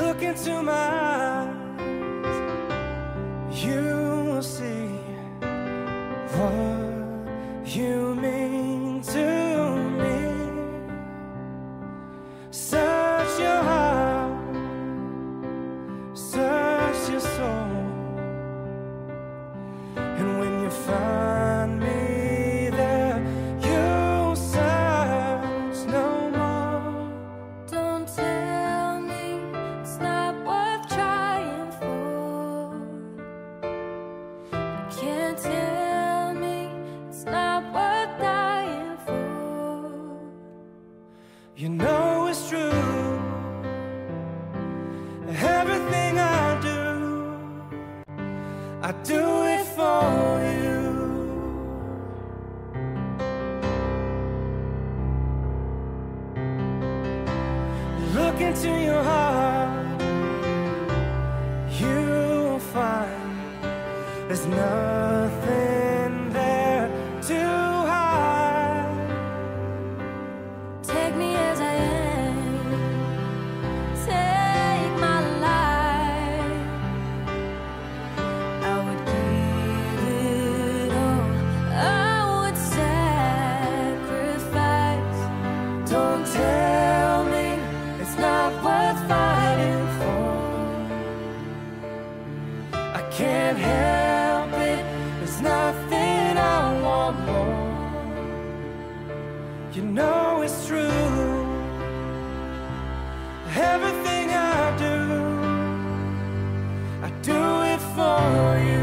Look into my eyes, you will see what you mean to me. Search your heart, search I do it for you. Look into your heart, you'll find there's nothing. worth fighting for. I can't help it, there's nothing I want more. You know it's true. Everything I do, I do it for you.